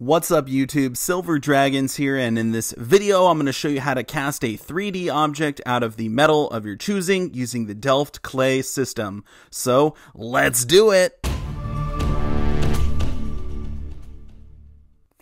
What's up YouTube, Silver Dragons here, and in this video I'm going to show you how to cast a 3D object out of the metal of your choosing using the Delft Clay system. So, let's do it!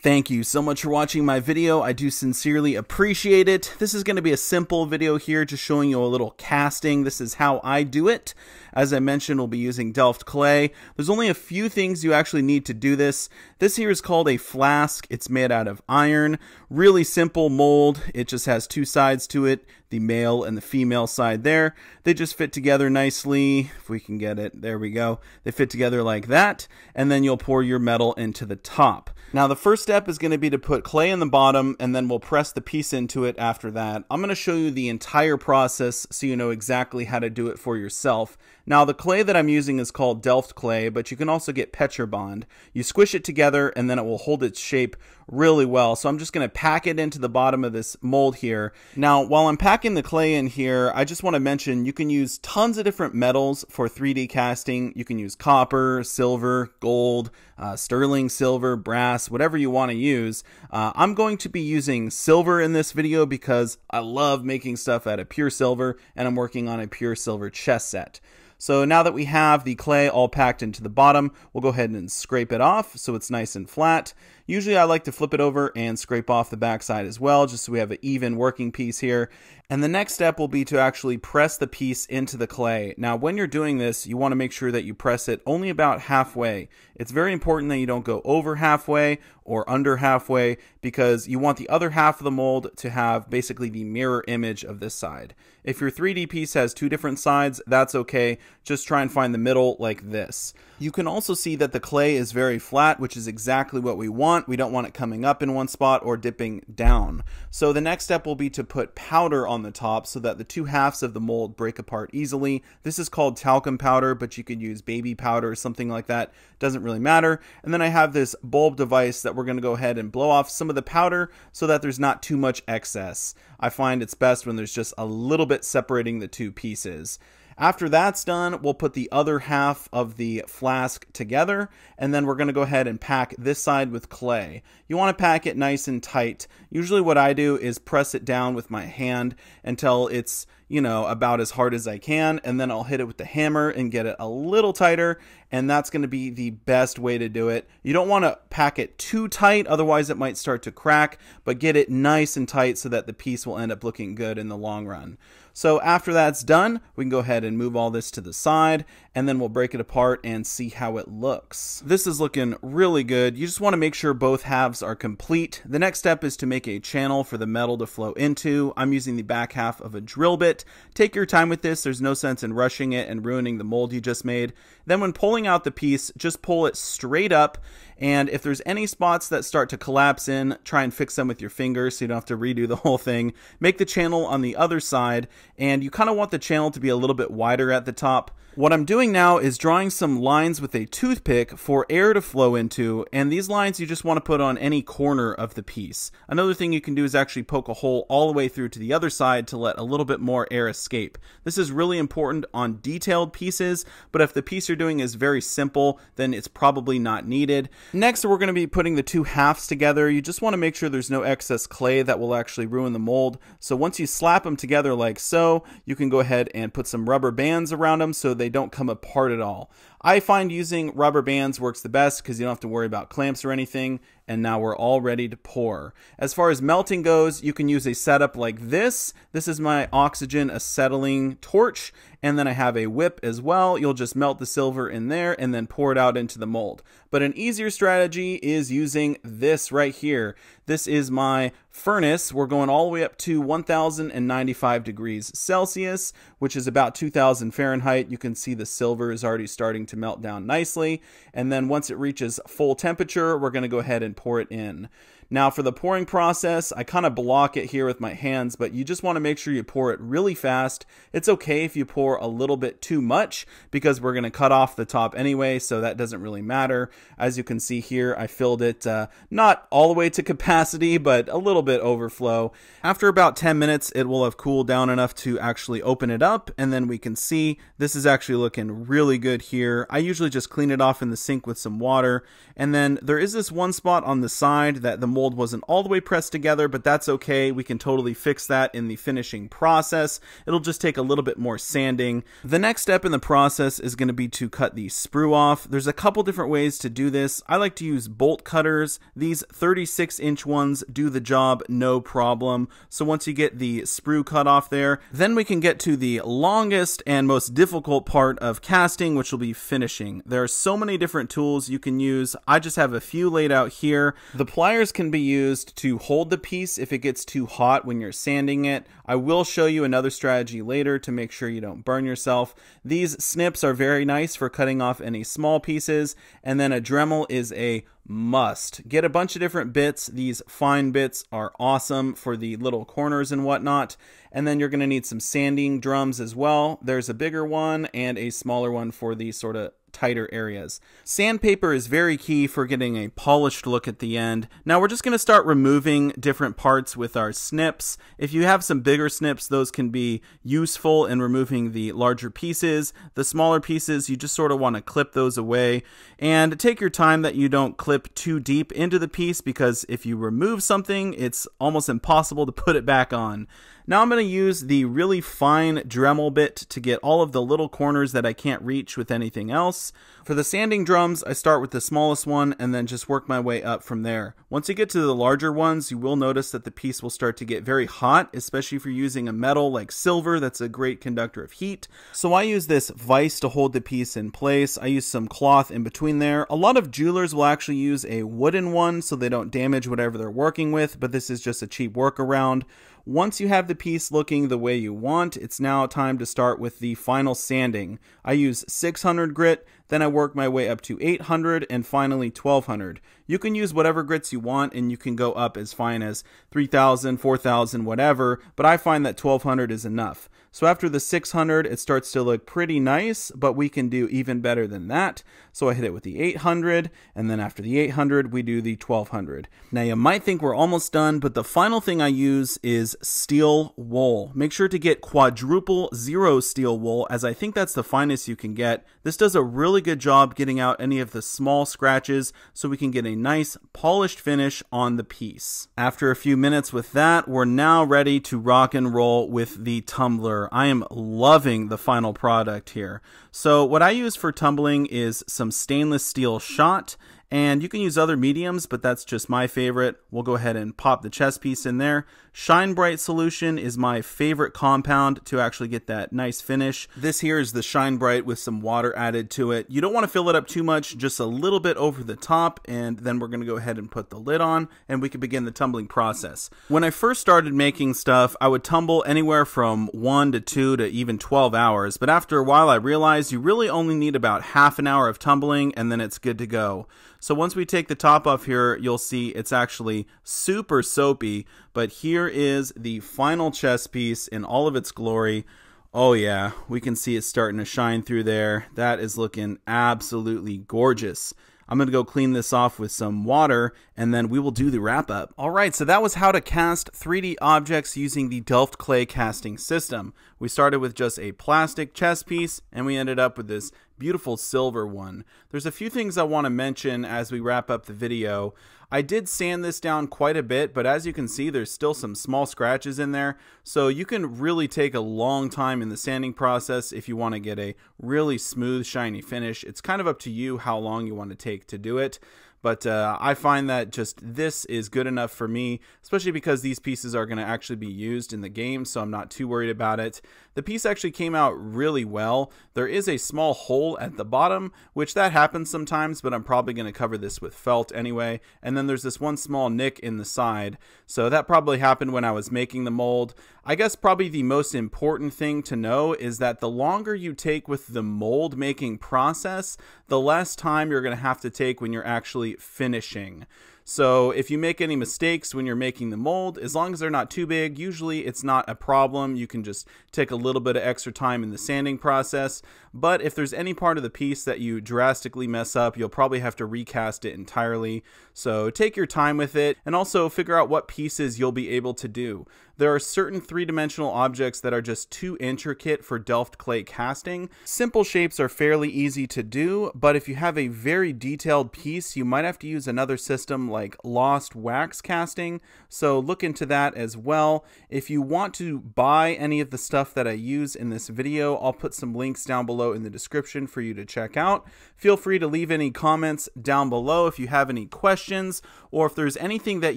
Thank you so much for watching my video. I do sincerely appreciate it. This is going to be a simple video here, just showing you a little casting. This is how I do it. As I mentioned, we'll be using Delft clay. There's only a few things you actually need to do this. This here is called a flask. It's made out of iron. Really simple mold. It just has two sides to it, the male and the female side there. They just fit together nicely. If we can get it, there we go. They fit together like that. And then you'll pour your metal into the top. Now the first step is going to be to put clay in the bottom and then we'll press the piece into it after that. I'm going to show you the entire process so you know exactly how to do it for yourself. Now the clay that I'm using is called Delft clay, but you can also get Petrobond. You squish it together and then it will hold its shape really well. So I'm just going to pack it into the bottom of this mold here. Now while I'm packing the clay in here, I just want to mention you can use tons of different metals for 3D casting. You can use copper, silver, gold, uh, sterling silver, brass, whatever you want to use. Uh, I'm going to be using silver in this video because I love making stuff out of pure silver and I'm working on a pure silver chess set. So now that we have the clay all packed into the bottom, we'll go ahead and scrape it off so it's nice and flat. Usually I like to flip it over and scrape off the backside as well, just so we have an even working piece here. And the next step will be to actually press the piece into the clay. Now, when you're doing this, you want to make sure that you press it only about halfway. It's very important that you don't go over halfway or under halfway because you want the other half of the mold to have basically the mirror image of this side. If your 3D piece has two different sides, that's okay. Just try and find the middle like this. You can also see that the clay is very flat, which is exactly what we want. We don't want it coming up in one spot or dipping down. So the next step will be to put powder on the top so that the two halves of the mold break apart easily. This is called talcum powder, but you could use baby powder or something like that. Doesn't really matter. And then I have this bulb device that we're going to go ahead and blow off some of the powder so that there's not too much excess. I find it's best when there's just a little bit separating the two pieces. After that's done, we'll put the other half of the flask together, and then we're going to go ahead and pack this side with clay. You want to pack it nice and tight. Usually what I do is press it down with my hand until it's you know, about as hard as I can, and then I'll hit it with the hammer and get it a little tighter, and that's going to be the best way to do it. You don't want to pack it too tight, otherwise it might start to crack, but get it nice and tight so that the piece will end up looking good in the long run. So after that's done, we can go ahead and move all this to the side and then we'll break it apart and see how it looks. This is looking really good. You just want to make sure both halves are complete. The next step is to make a channel for the metal to flow into. I'm using the back half of a drill bit. Take your time with this. There's no sense in rushing it and ruining the mold you just made. Then when pulling out the piece, just pull it straight up and if there's any spots that start to collapse in, try and fix them with your fingers so you don't have to redo the whole thing. Make the channel on the other side and you kind of want the channel to be a little bit wider at the top. What I'm doing now is drawing some lines with a toothpick for air to flow into, and these lines you just want to put on any corner of the piece. Another thing you can do is actually poke a hole all the way through to the other side to let a little bit more air escape. This is really important on detailed pieces, but if the piece you're doing is very simple, then it's probably not needed. Next, we're going to be putting the two halves together. You just want to make sure there's no excess clay that will actually ruin the mold. So once you slap them together like so, you can go ahead and put some rubber bands around them so they don't come apart at all. I find using rubber bands works the best because you don't have to worry about clamps or anything. And now we're all ready to pour. As far as melting goes, you can use a setup like this. This is my oxygen acetylene torch. And then I have a whip as well. You'll just melt the silver in there and then pour it out into the mold. But an easier strategy is using this right here. This is my furnace. We're going all the way up to 1095 degrees Celsius, which is about 2000 Fahrenheit. You can see the silver is already starting to melt down nicely. And then once it reaches full temperature, we're going to go ahead and pour it in. Now for the pouring process, I kind of block it here with my hands, but you just want to make sure you pour it really fast. It's okay if you pour a little bit too much because we're going to cut off the top anyway, so that doesn't really matter. As you can see here, I filled it uh, not all the way to capacity but a little bit overflow. After about 10 minutes, it will have cooled down enough to actually open it up, and then we can see this is actually looking really good here. I usually just clean it off in the sink with some water, and then there is this one spot on the side that the mold wasn't all the way pressed together, but that's okay. We can totally fix that in the finishing process. It'll just take a little bit more sanding. The next step in the process is going to be to cut the sprue off. There's a couple different ways to do this. I like to use bolt cutters. These 36 inch ones do the job no problem. So once you get the sprue cut off there, then we can get to the longest and most difficult part of casting, which will be finishing. There are so many different tools you can use. I just have a few laid out here. The pliers can be used to hold the piece if it gets too hot when you're sanding it. I will show you another strategy later to make sure you don't burn yourself. These snips are very nice for cutting off any small pieces, and then a Dremel is a must. Get a bunch of different bits. These fine bits are awesome for the little corners and whatnot. And then you're going to need some sanding drums as well. There's a bigger one and a smaller one for the sort of tighter areas. Sandpaper is very key for getting a polished look at the end. Now we're just going to start removing different parts with our snips. If you have some bigger snips, those can be useful in removing the larger pieces. The smaller pieces, you just sort of want to clip those away. And take your time that you don't clip too deep into the piece because if you remove something, it's almost impossible to put it back on. Now I'm going to use the really fine Dremel bit to get all of the little corners that I can't reach with anything else. For the sanding drums, I start with the smallest one and then just work my way up from there. Once you get to the larger ones, you will notice that the piece will start to get very hot, especially if you're using a metal like silver that's a great conductor of heat. So I use this vise to hold the piece in place. I use some cloth in between there. A lot of jewelers will actually use a wooden one so they don't damage whatever they're working with, but this is just a cheap workaround. Once you have the piece looking the way you want, it's now time to start with the final sanding. I use 600 grit, then I work my way up to 800 and finally 1200. You can use whatever grits you want and you can go up as fine as 3000, 4000, whatever, but I find that 1200 is enough. So after the 600, it starts to look pretty nice, but we can do even better than that. So I hit it with the 800, and then after the 800, we do the 1200. Now you might think we're almost done, but the final thing I use is steel wool. Make sure to get quadruple zero steel wool, as I think that's the finest you can get. This does a really good job getting out any of the small scratches, so we can get a nice polished finish on the piece. After a few minutes with that, we're now ready to rock and roll with the tumbler I am loving the final product here. So what I use for tumbling is some stainless steel shot and you can use other mediums, but that's just my favorite. We'll go ahead and pop the chess piece in there. Shine Bright solution is my favorite compound to actually get that nice finish. This here is the Shine Bright with some water added to it. You don't want to fill it up too much, just a little bit over the top, and then we're going to go ahead and put the lid on, and we can begin the tumbling process. When I first started making stuff, I would tumble anywhere from 1 to 2 to even 12 hours, but after a while I realized you really only need about half an hour of tumbling, and then it's good to go. So once we take the top off here, you'll see it's actually super soapy, but here is the final chess piece in all of its glory. Oh yeah, we can see it starting to shine through there. That is looking absolutely gorgeous. I'm going to go clean this off with some water and then we will do the wrap up. All right, so that was how to cast 3D objects using the Delft Clay casting system. We started with just a plastic chess piece and we ended up with this beautiful silver one. There's a few things I want to mention as we wrap up the video. I did sand this down quite a bit, but as you can see, there's still some small scratches in there. So you can really take a long time in the sanding process if you want to get a really smooth, shiny finish. It's kind of up to you how long you want to take to do it. But uh, I find that just this is good enough for me, especially because these pieces are going to actually be used in the game, so I'm not too worried about it. The piece actually came out really well. There is a small hole at the bottom, which that happens sometimes, but I'm probably going to cover this with felt anyway. And then there's this one small nick in the side, so that probably happened when I was making the mold. I guess probably the most important thing to know is that the longer you take with the mold making process, the less time you're going to have to take when you're actually finishing. So if you make any mistakes when you're making the mold, as long as they're not too big, usually it's not a problem. You can just take a little bit of extra time in the sanding process. But if there's any part of the piece that you drastically mess up, you'll probably have to recast it entirely. So take your time with it and also figure out what pieces you'll be able to do. There are certain three-dimensional objects that are just too intricate for Delft clay casting. Simple shapes are fairly easy to do, but if you have a very detailed piece, you might have to use another system like Lost Wax Casting, so look into that as well. If you want to buy any of the stuff that I use in this video, I'll put some links down below in the description for you to check out. Feel free to leave any comments down below if you have any questions, or if there's anything that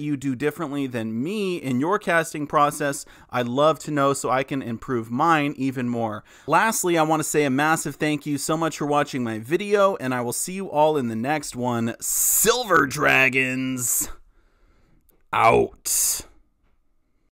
you do differently than me in your casting process process. I'd love to know so I can improve mine even more. Lastly, I want to say a massive thank you so much for watching my video, and I will see you all in the next one. Silver Dragons out.